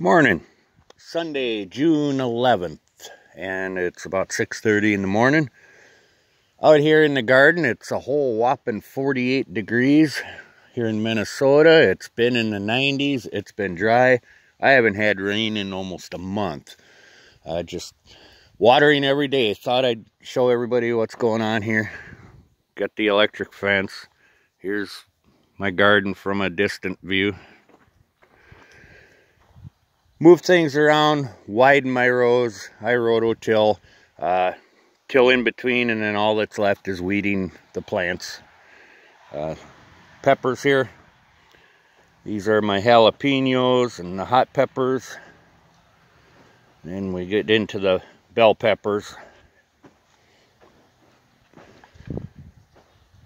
Morning, Sunday, June 11th, and it's about 6.30 in the morning. Out here in the garden, it's a whole whopping 48 degrees here in Minnesota. It's been in the 90s, it's been dry. I haven't had rain in almost a month. Uh, just watering every day. Thought I'd show everybody what's going on here. Got the electric fence. Here's my garden from a distant view move things around, widen my rows. I rototill, uh, till in between, and then all that's left is weeding the plants. Uh, peppers here. These are my jalapenos and the hot peppers. Then we get into the bell peppers.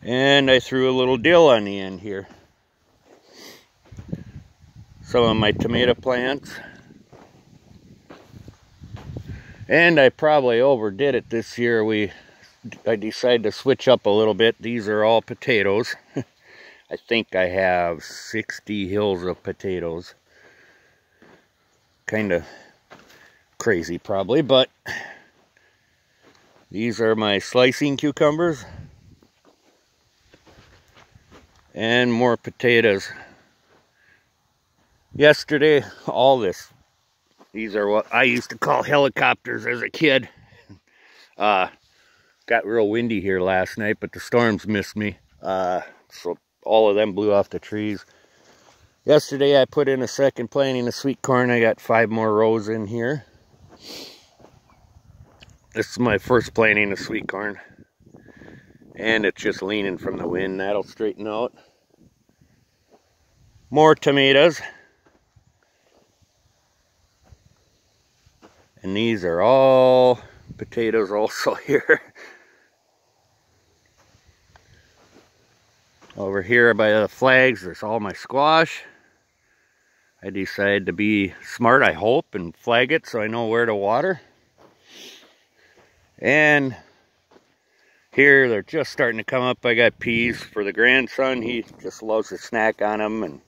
And I threw a little dill on the end here. Some of my tomato plants. And I probably overdid it this year. We, I decided to switch up a little bit. These are all potatoes. I think I have 60 hills of potatoes. Kind of crazy probably, but these are my slicing cucumbers. And more potatoes. Yesterday, all this these are what I used to call helicopters as a kid. Uh, got real windy here last night, but the storms missed me. Uh, so all of them blew off the trees. Yesterday I put in a second planting of sweet corn. I got five more rows in here. This is my first planting of sweet corn. And it's just leaning from the wind. That'll straighten out. More tomatoes. And these are all potatoes also here. Over here by the flags, there's all my squash. I decided to be smart, I hope, and flag it so I know where to water. And here they're just starting to come up. I got peas for the grandson. He just loves to snack on them. And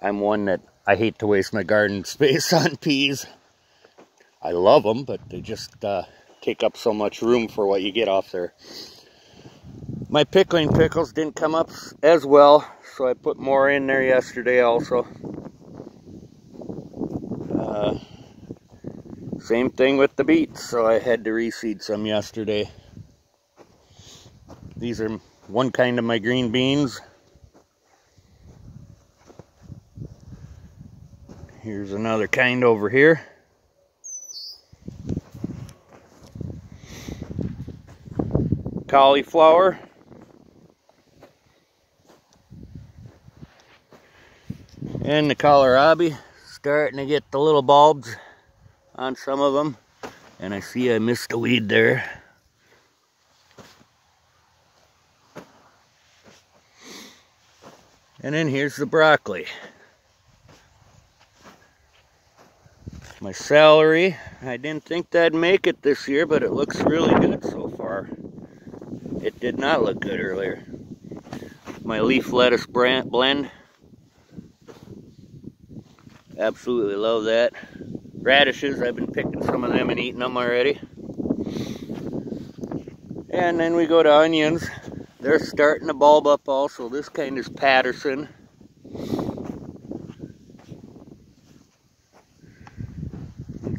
I'm one that I hate to waste my garden space on peas. I love them, but they just uh, take up so much room for what you get off there. My pickling pickles didn't come up as well, so I put more in there yesterday also. Uh, same thing with the beets, so I had to reseed some yesterday. These are one kind of my green beans. Here's another kind over here. Cauliflower. And the kohlrabi starting to get the little bulbs on some of them. And I see I missed a weed there. And then here's the broccoli. My celery, I didn't think that'd make it this year, but it looks really good so far. It did not look good earlier. My leaf lettuce blend. Absolutely love that. Radishes, I've been picking some of them and eating them already. And then we go to onions. They're starting to bulb up also. This kind is Patterson.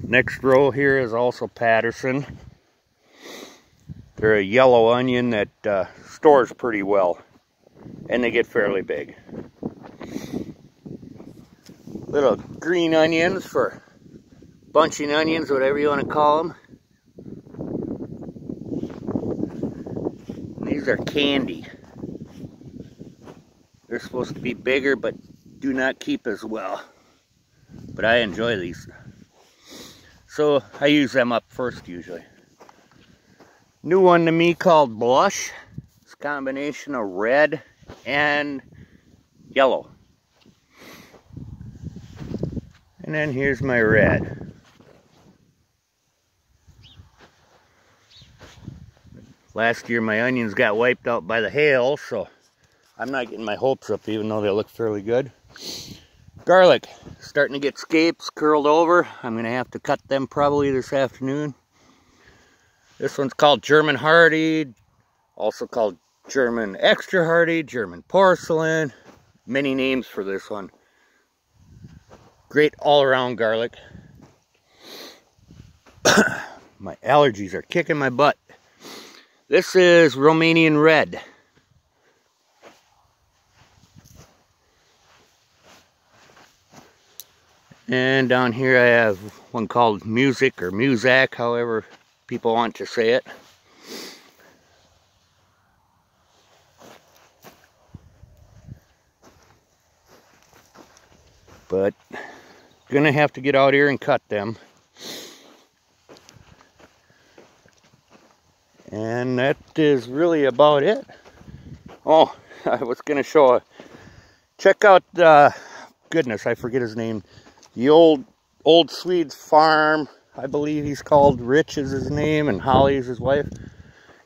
Next row here is also Patterson. They're a yellow onion that uh, stores pretty well and they get fairly big. Little green onions for bunching onions, whatever you want to call them. These are candy. They're supposed to be bigger, but do not keep as well. But I enjoy these. So I use them up first usually. New one to me called Blush. It's a combination of red and yellow. And then here's my red. Last year my onions got wiped out by the hail, so I'm not getting my hopes up even though they look fairly good. Garlic, starting to get scapes curled over. I'm to have to cut them probably this afternoon. This one's called German Hardy, also called German Extra Hardy, German Porcelain. Many names for this one. Great all-around garlic. my allergies are kicking my butt. This is Romanian Red. And down here I have one called Music or Muzak, however people want to say it. But gonna have to get out here and cut them. And that is really about it. Oh, I was gonna show a, check out, uh, goodness, I forget his name the old old Swedes farm. I believe he's called Rich is his name and Holly is his wife.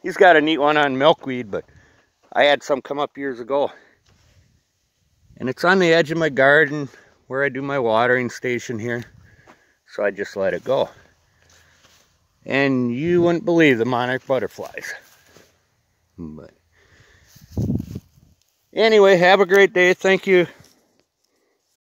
He's got a neat one on milkweed, but I had some come up years ago. And it's on the edge of my garden where I do my watering station here. So I just let it go. And you wouldn't believe the monarch butterflies. But anyway, have a great day. Thank you